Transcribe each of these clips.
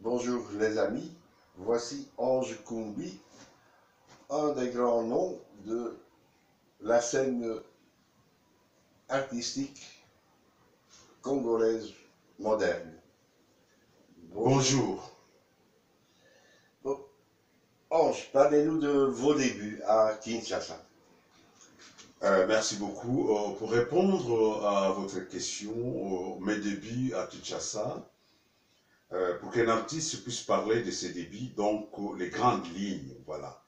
Bonjour les amis, voici Ange Kumbi, un des grands noms de la scène artistique congolaise moderne. Bonjour. Bon, Ange, parlez-nous de vos débuts à Kinshasa. Euh, merci beaucoup. Euh, pour répondre à votre question, euh, mes débuts à Kinshasa, euh, pour qu'un artiste puisse parler de ses débuts, donc les grandes lignes, voilà.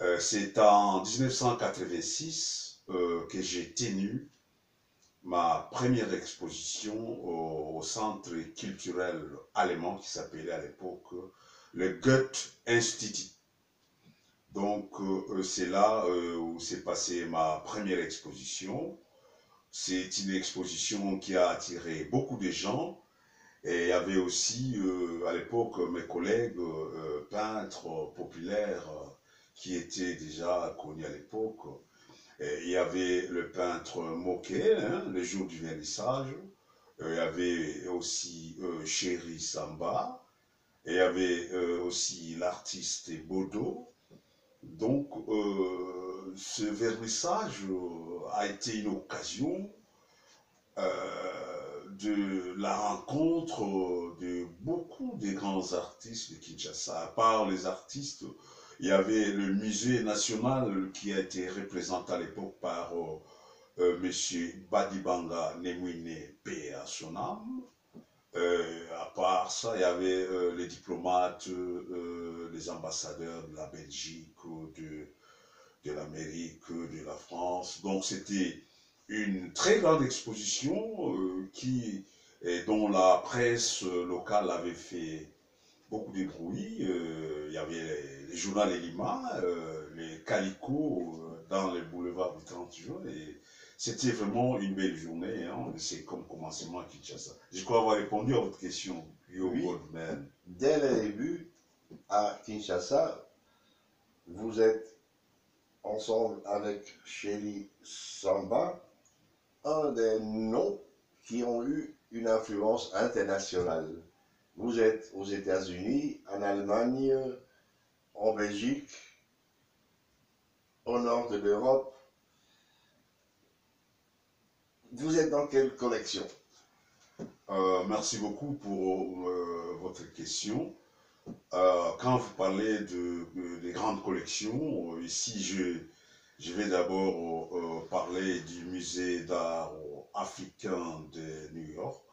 Euh, C'est en 1986 euh, que j'ai tenu ma première exposition au, au centre culturel allemand qui s'appelait à l'époque le Goethe Institut. Donc c'est là où s'est passée ma première exposition. C'est une exposition qui a attiré beaucoup de gens. Et il y avait aussi euh, à l'époque mes collègues euh, peintres populaires euh, qui étaient déjà connus à l'époque. Il y avait le peintre Moquet, hein, le jour du vernissage. Il y avait aussi Chéri Samba. Et il y avait aussi l'artiste Bodo. Donc, ce vernissage a été une occasion de la rencontre euh, de beaucoup de grands artistes de Kinshasa. À part les artistes, il y avait le musée national qui a été représenté à l'époque par euh, euh, Monsieur Badibanga Nemwine P. à à part ça, il y avait les diplomates, les ambassadeurs de la Belgique, de, de l'Amérique, de la France. Donc c'était une très grande exposition euh, qui, et dont la presse euh, locale avait fait beaucoup de bruit. Euh, il y avait les, les journaux Les Lima, euh, les Calico euh, dans les boulevards du 30 juin. Et c'était vraiment une belle journée. Hein. C'est comme commencement à Kinshasa. Je crois avoir répondu à votre question, Yo Oui. Goldman. Dès le début, à Kinshasa, vous êtes ensemble avec Chéri Samba, un des noms qui ont eu une influence internationale. Vous êtes aux États-Unis, en Allemagne, en Belgique, au nord de l'Europe. Vous êtes dans quelle collection? Euh, merci beaucoup pour euh, votre question. Euh, quand vous parlez de, de- des grandes collections, ici je, je vais d'abord euh, parler du musée d'art africain de New York,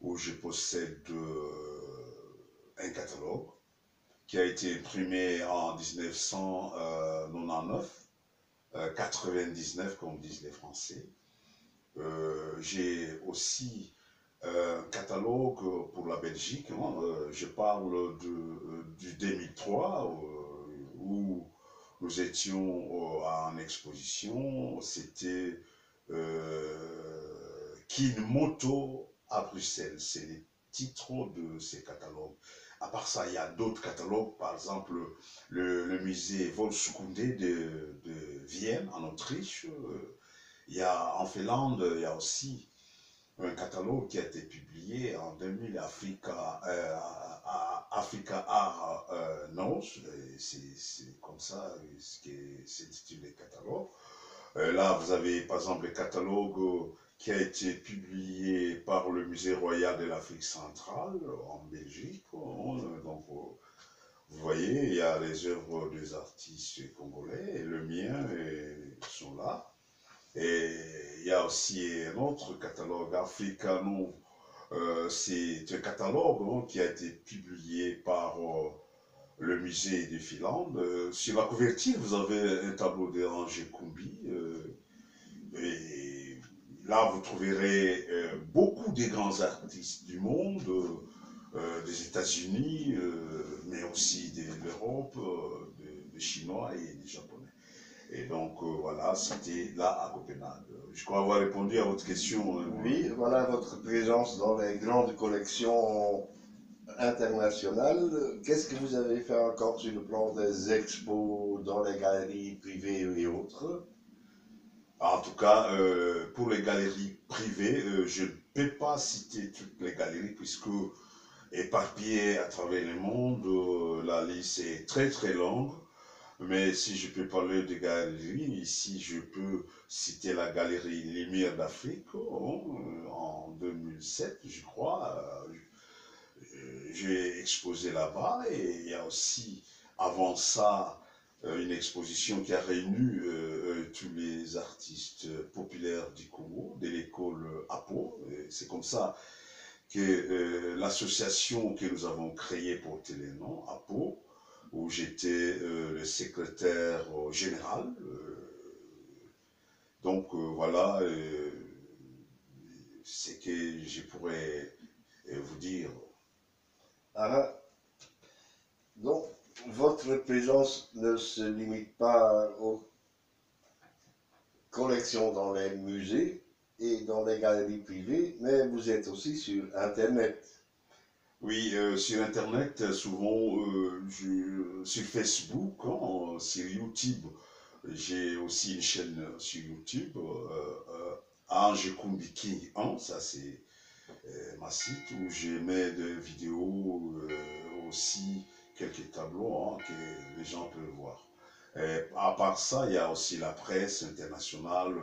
où je possède euh, un catalogue qui a été imprimé en 1999, euh, 99 comme disent les Français. Euh, J'ai aussi euh, un catalogue pour la Belgique. hein, euh, je parle de, euh, du 2003 euh, où nous étions euh, en exposition. C'était euh, Kinmoto à Bruxelles. C'est les titres de ces catalogues. À part ça, il y a d'autres catalogues, par exemple le, le musée Volkskunde de, de Vienne en Autriche. Il y a en Finlande, il y a aussi un catalogue qui a été publié en 2000, Africa, euh, Africa Art euh. Et C'est comme ça euh, c'est intitulé catalogue. Euh, là, vous avez par exemple le catalogue euh, qui a été publié par le Musée royal de l'Afrique centrale euh, en Belgique. Donc, vous voyez, il y a les œuvres des artistes congolais et le mien euh, sont là. Et il y a aussi un autre catalogue, Africano. Euh, c'est un catalogue hein, qui a été publié par euh, le musée de Finlande. Euh, sur la couverture, vous avez un tableau d'Angers Kumbi. euh, et là, vous trouverez beaucoup des grands artistes du monde, des États-Unis, mais aussi de l'Europe, de- des Chinois et des Japonais. Et donc, euh, voilà, c'était là à Copenhague. Je crois avoir répondu à votre question. hein. Oui, voilà votre présence dans les grandes collections internationales. Qu'est-ce que vous avez fait encore sur le plan des expos dans les galeries privées et autres? En tout cas, euh, pour les galeries privées, euh, je ne peux pas citer toutes les galeries puisque éparpillés à travers le monde. La liste est très très longue. Mais si je peux parler de galeries, ici je peux citer la galerie Lumière d'Afrique euh, en 2007, je crois. Euh, j'ai exposé là-bas et il y a aussi avant ça une exposition qui a réuni tous les artistes populaires du Congo, de l'école APO. C'est comme ça que euh, l'association que nous avons créée pour Télénon, APO, j'étais euh, le secrétaire général. Euh, donc voilà ce que je pourrais vous dire. Ah, donc, votre présence ne se limite pas aux collections dans les musées, et dans les galeries privées, mais vous êtes aussi sur Internet. Oui, euh, sur Internet, souvent euh, sur Facebook, hein, sur YouTube. J'ai aussi une chaîne sur YouTube, euh, Ange Kumbiki 1, ça c'est ma site où j'ai mets des vidéos, aussi quelques tableaux hein, que les gens peuvent voir. à part ça, il y a aussi la presse internationale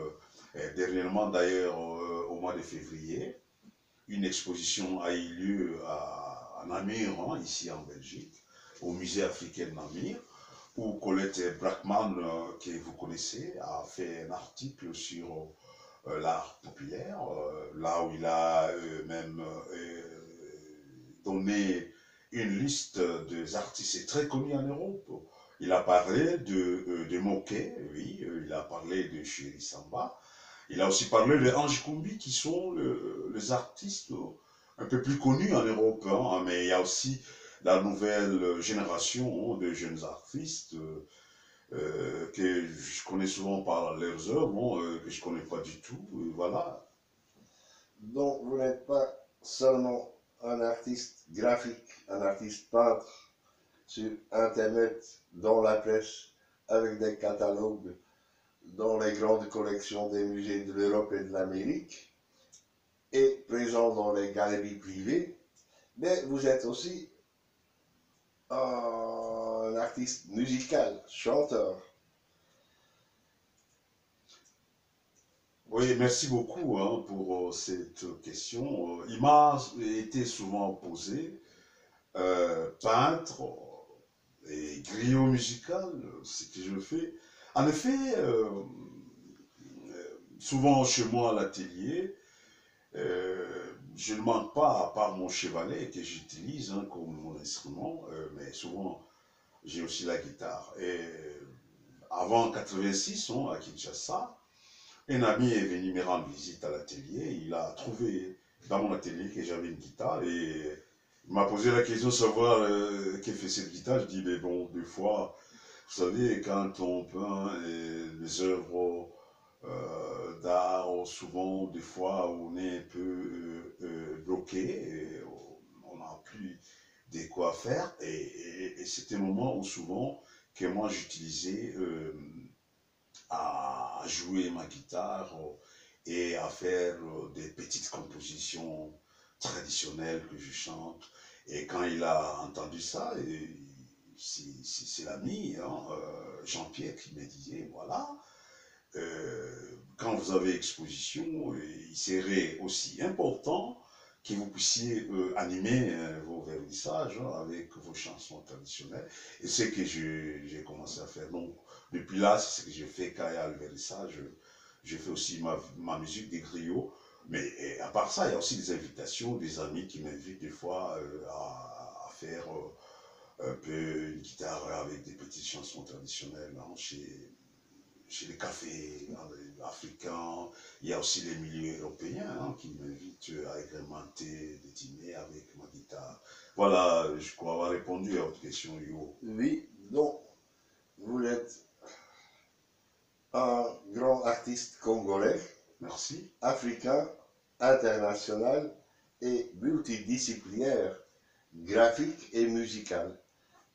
dernièrement, d'ailleurs, euh, au mois de février, une exposition a eu lieu à, Namur, hein, ici en Belgique, au musée africain de Namur, où Colette Brackman, euh, que vous connaissez, a fait un article sur euh, l'art populaire, là où il a même donné une liste des artistes très connus en Europe. Il a parlé de, de Moquet, oui, il a parlé de Chéri Samba, il a aussi parlé de Ange Kumbi, qui sont les artistes un peu plus connus en Europe, hein. mais il y a aussi la nouvelle génération de jeunes artistes euh, que je connais souvent par leurs œuvres, euh, que je ne connais pas du tout, voilà. Donc vous n'êtes pas seulement un artiste graphique, un artiste peintre sur Internet, dans la presse, avec des catalogues dans les grandes collections des musées de l'Europe et de l'Amérique et présent dans les galeries privées, mais vous êtes aussi un artiste musical, chanteur. Oui, merci beaucoup hein, pour euh, cette question. Euh, il m'a été souvent posé, euh, peintre et griot musical, ce que je fais. En effet, euh, souvent chez moi à l'atelier, euh, je ne manque pas, à part mon chevalet que j'utilise hein, comme mon instrument, euh, mais souvent j'ai aussi la guitare. Et avant 86, hein, à Kinshasa, un ami est venu me rendre visite à l'atelier. Il a trouvé dans mon atelier que j'avais une guitare et il m'a posé la question de savoir euh, qu'est fait cette guitare. Je dis, mais bon, des fois, vous savez, quand on peint les œuvres euh, souvent, des fois, on est un peu euh, euh, bloqué, on n'a plus de quoi faire. Et, c'était le moment où souvent que moi j'utilisais à jouer ma guitare et à faire des petites compositions traditionnelles que je chante. Et quand il a entendu ça, c'est l'ami, hein, Jean-Pierre, qui me disait, voilà, euh, quand vous avez exposition, il serait aussi important que vous puissiez euh, animer vos vernissages hein, avec vos chansons traditionnelles. Et c'est ce que j'ai commencé à faire. Donc, depuis là, c'est ce que j'ai fait quand il y a le vernissage. Je fais aussi ma, musique des griots. Mais à part ça, il y a aussi des invitations, des amis qui m'invitent des fois à, faire un peu une guitare avec des petites chansons traditionnelles hein, chez les cafés africains. Il y a aussi les milieux européens hein, qui m'invitent à agrémenter des dîners avec ma guitare. Voilà, je crois avoir répondu à votre question, Yo. Oui, donc vous êtes un grand artiste congolais. Merci. Africain, international et multidisciplinaire, graphique et musical.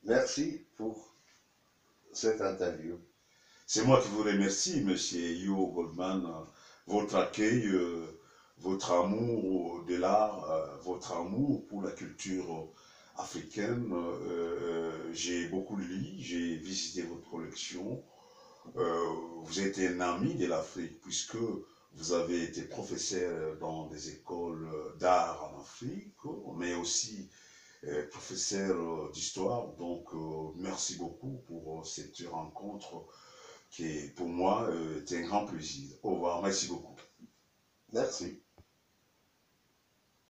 Merci pour cette interview. C'est moi qui vous remercie, Monsieur Yo Goldman, votre accueil, euh, votre amour de l'art, euh, votre amour pour la culture africaine. Euh, j'ai beaucoup lu, j'ai visité votre collection. Euh, vous êtes un ami de l'Afrique puisque vous avez été professeur dans des écoles d'art en Afrique, mais aussi euh, professeur d'histoire. Donc, euh, merci beaucoup pour cette rencontre qui, pour moi, est un grand plaisir. Au revoir. Merci beaucoup. Merci.